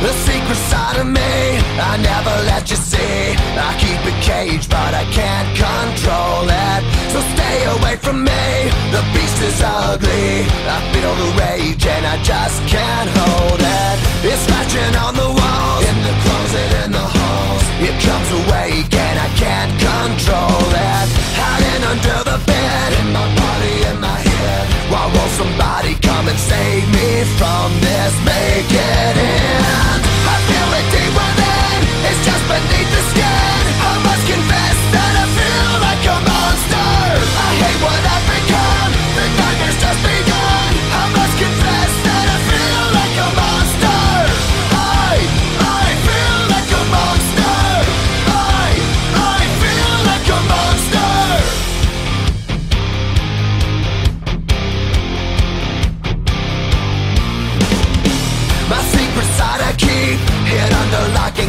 The secret side of me I never let you see. I keep it caged but I can't control it. So stay away from me The beast is ugly. I feel the rage and I just can't hold it. It's scratching on the walls In the closet, in the halls. It comes awake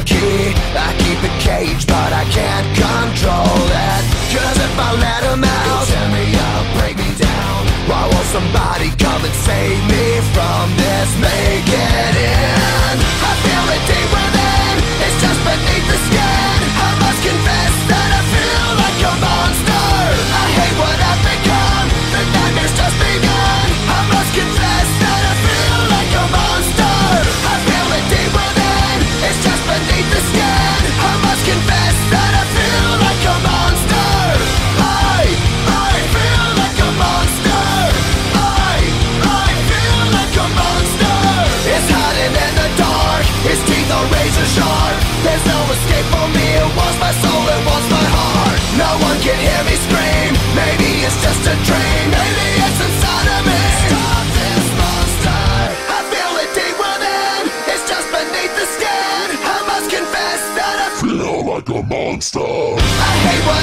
key. I keep it caged but I can't control it. Cause if I let him out you tear me up, break me down. like a monster.